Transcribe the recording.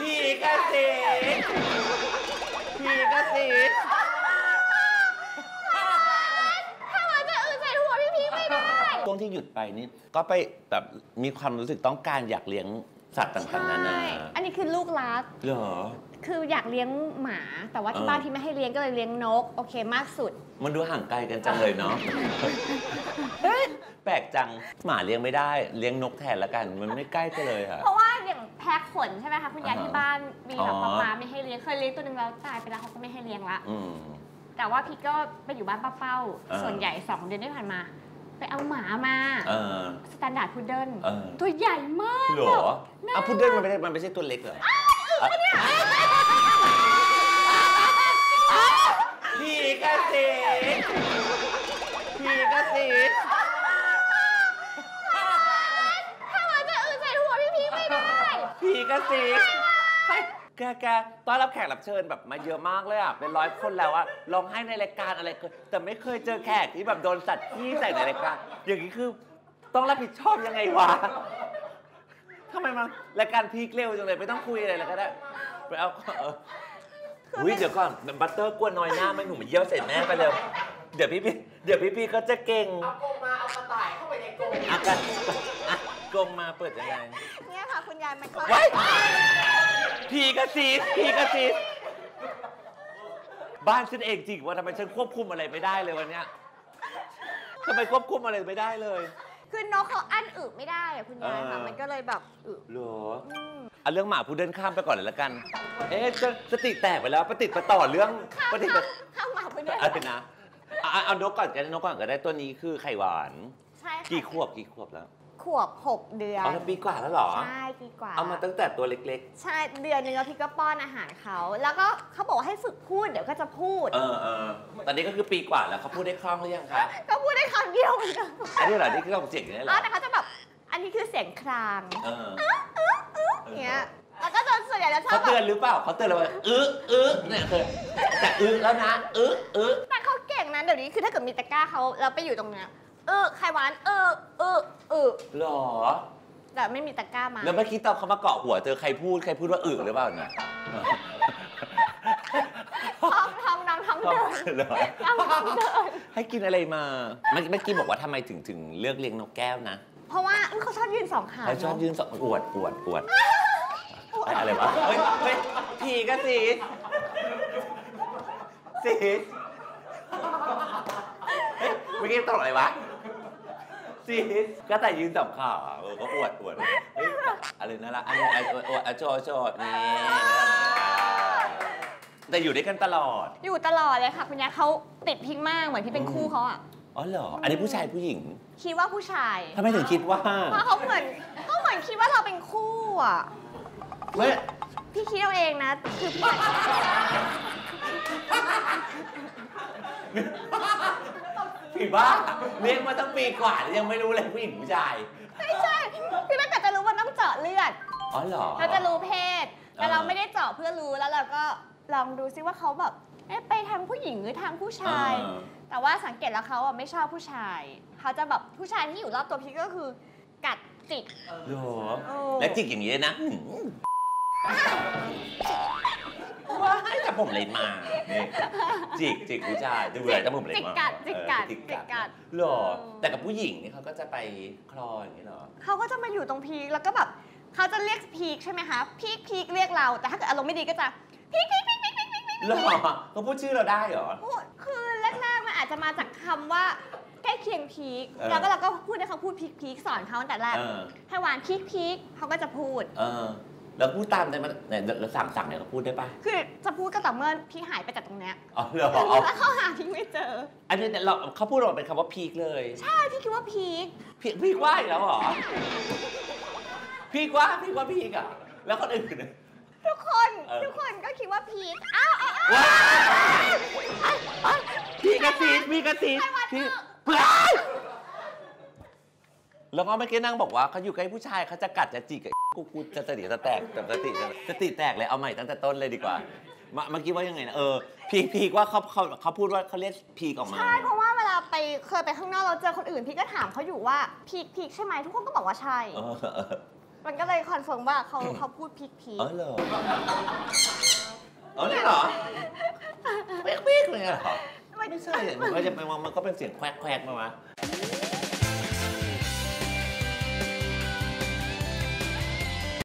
ผีกระสีผีกระสีถ้ามันจะอื่นใส่หัวพี่พีคไม่ได้ ช่วงที่หยุดไปนี่ก็ไปแบบมีความรู้สึกต้องการอยากเลี้ยง สัตว์ต่างๆนานาใช่อันนี้คือลูกรักเหรอ คืออยากเลี้ยงหมา แต่ว่าที่เออบ้านที่ไม่ให้เลี้ยงก็เลยเลี้ยงนก โอเคมากสุด มันดูห่างไกลกันจังเลยเนาะ แปลกจัง หมาเลี้ยงไม่ได้ เลี้ยงนกแทนละกัน มันไม่ใกล้กันเลยค่ะเพราะว่าอย่างแพ้ขนใช่ไหมคะคุณยายอ่าฮะที่บ้านมีแบบอ๋อป๊าป๊าไม่ให้เลี้ยง เคยเลี้ยงตัวหนึงแล้วตายไปแล้วเขาก็ไม่ให้เลี้ยงละอืมแต่ว่าพี่ก็ไปอยู่บ้านป้าเป้าอ่าส่วนใหญ่สองเดือนที่ผ่านมา ไปเอาหมามาเออ standard พุดเดิ้ลเออตัวใหญ่มากเหรออะพุดเดิ้ลมันไม่ได้มันไม่ใช่ตัวเล็กเหรอผีกระสีผีกระสีถ้ามันจะอื่นใส่หัวพี่พีคไม่ได้ผีกระสีใคร แกแกต้อนรับแขกรับเชิญแบบมาเยอะมากเลยอะ เป็นร้อยคนแล้วอะลองให้ในรายการอะไรเคยแต่ไม่เคยเจอแขกที่แบบโดนสัตว์ขี้ใส่ในรายการ อย่างนี้คือต้องรับผิดชอบยังไงวะทำไมมันรายการพีคเร็วจังเลยไม่ต้องคุยอะไรเลยก็ได้ไปเอาเอออุ้ยเดี๋ยวก่อนบัตเตอร์กลัวน้อยหน้าไหม่หนูมาเยี่ยวใส่แม่ไปเร็วเดี๋ยวพี่พี่เดี๋ยวพี่พี่เขาจะเก่ง เอากรงมาเอากระต่ายเข้าไปในกรงอา กันอะกรงมาเปิดยังไงเนี่ยค่ะคุณยายมันก็ว้ายผีกระสีผีกระสีบ้านฉันเองจริงว่าทำไมฉันควบคุมอะไรไม่ได้เลยวันเนี้ยทำไมควบคุมอะไรไม่ได้เลย คือนกเขาอั้นอึไม่ได้อะคุณยายค่ะเออมันก็เลยแบบอึเหรออืมเอาเรื่องหมาผู้เดินข้ามไปก่อนเลยละกัน เอ๊ะจะสติแตกไปแล้วปฏิดประต่อเรื่องปฏิดประข้าวหมาพุดเดิ้ลอะไรนะอะอะเอานกก่อนกันนกก่อนก็ได้ตัวนี้คือไข่หวาน ใช่ค่ะกี่ขวบกี่ขวบแล้ว ขวบหกเดือนเอาปีกว่าแล้วเหรอ ใช่ปีกว่า เอามาตั้งแต่ตัวเล็กใช่เดือนหนึงแล้วพี่ก็ป้อนอาหารเขา แล้วก็เขาบอกว่าให้ฝึกพูดเดี๋ยวก็จะพูดๆเออเออตอนนี้ก็คือปีกว่าแล้วเขาพูดได้คล่องหรือยังคะก็พูดได้คำเดียวเหมือนกันอันนี้เหรอนี่คือเราเสียงอย่างนี้เหรอ๋ออแต่เขาจะแบบอันนี้คือเสียงครางเอออย่างเงี้ยแล้วก็จะส่วนใหญ่จะชอเขาบแบเตือบนหรือเปล่าเขาเตือนเราว่าอื้ออื้อเนี่ยเคยแต่อื้อแล้วนะอื้ออื้อแต่เขาเก่งนะเดี๋ยวนี้คือถ้าเกิดมีตะกร้าเขาเราไปอยู่ตรงเนี้ย เออไข่หวาน เออเออเออหรอ แต่ไม่มีตะกร้ามา แล้วเมื่อกี้ตอนเขามาเกาะหัวเจอใครพูดใครพูดว่าอื้อหรือเปล่าเนี่ยทำทำนางทำเดินเหรอทำทำเดิน ให้กินอะไรมา เมื่อเมื่อกี้บอกว่าทำไมถึงถึงเลือกเลี้ยงนกแก้วนะ เพราะว่าเอ้ยเขาชอบยืนสองขาเขาชอบเนอะยืนสองอวดอวดอวดอะไรวะเฮ้ยเฮ้ยผีก็สีสีเฮ้ยเมื่อกี้ตลกอะไรวะ สีก็แต่ยืนสองขาเออก็อวดอวดเฮ้ยอะไรนั่นละอันนี้อันอวดอวดอะโชว์โชว์นี่แต่อยู่ด้วยกันตลอด อยู่ตลอดเลยค่ะคุณยายเขาติดพิงมากเหมือนที่เป็นคู่เขาอะอ๋อเหรอ อันนี้ผู้ชายผู้หญิง คิดว่าผู้ชายทำไมถึงคิดว่าเพราะเขาเหมือนเขาเหมือนคิดว่าเราเป็นคู่อะไม่พี่คิดเอาเองนะ คือพี่ ผีบ้าเลี้ยงมาตั้งปีกว่าแล้วยังไม่รู้เลยผู้หญิงผู้ชาย ไม่ใช่คือถ้าเกิดจะรู้ว่าต้องเจาะเลือดอ๋อเหรอ เราจะรู้เพศ แต่อ่าเราไม่ได้เจาะเพื่อรู้แล้วเราก็ลองดูซิว่าเขาแบบเอ๊ะไปทางผู้หญิงหรือทางผู้ชายอ่าแต่ว่าสังเกตแล้วเขาอะไม่ชอบผู้ชาย เขาจะแบบผู้ชายที่อยู่รอบตัวพี่ก็คือ กัดจิก เหรอโอ้และจิกอย่างนี้เลยนะหืม ว้ายจับผมเลยมานี่จิกจิกผู้ชายดูอะไรจับผมเลยจิกมากัดจิกกัดเออจิกกัดเหรอแต่กับผู้หญิงนี่เขาก็จะไปคลออย่างนี้เหรอ เขาก็จะมาอยู่ตรงพีคแล้วก็แบบเขาจะเรียกพีคใช่ไหมคะพีคพีคเรียกเรา แต่ถ้าเกิดอารมณ์ไม่ดีก็จะพีคพีคพีคพีคพีคพีคพีคเหรอเขาพูดชื่อเราได้เหรอ พูดคือแรกๆมันอาจจะมาจากคำว่าใกล้เคียงพีคเออ แล้วก็เราก็พูดให้เขาพูดพีคพีคสอนเขาตั้งแต่แรกเออให้หวานพีคพีคเขาก็จะพูด เออ แล้วพูดตามได้ไหมเนี่ยแล้วสั่งสั่งเนี่ยเขาพูดได้ปะคือจะพูดก็ต่อเมื่อพี่หายไปจากตรงเนี้ยอ๋อเหรอเอาแล้วเขาหาพี่ไม่เจอ อันนี้เนี่ยเราเขาพูดออกมาเป็นคำว่าพีคเลย ใช่พี่คิดว่าพีคพีพีกว่าอีกแล้วเหรอพีกว่าพีกว่าพีกอะแล้วคนอื่นอะทุกคนเออทุกคนก็คิดว่าพีคอ้าวอ้าวอ้าวว้ายพีกระสีพีกระสีพีเฮ้ย แล้วก็เมื่อกี้นั่งบอกว่าเขาอยู่ใกล้ผู้ชายเขาจะกัดจะจิกกับกูกูจะติจะแตกแต่สติะติแตกเลยเอาใหม่ตั้งแต่ต้นเลยดีกว่าเมื่อกี้ว่ายังไงนะเออพีกพีกว่าเขาเขาเขาพูดว่าเขาเรียกพีกออกมา ใช่เพราะว่าเวลาไปเคยไปข้างนอกเราเจอคนอื่นพี่ก็ถามเขาอยู่ว่าพีกพีกใช่ไหมทุกคนก็บอกว่าใช่มันก็เลย confirm ว่าเขาเขาพูดพีกพีกเออเหรอเออเลยเหรอพีคพีกเลยเหรอไม่ใช่มันก็จะเป็นมันก็เป็นเสียงแควกแควกมามะ